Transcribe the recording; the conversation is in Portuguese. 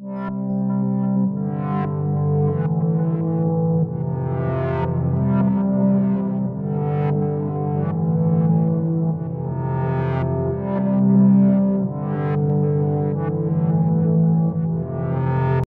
Música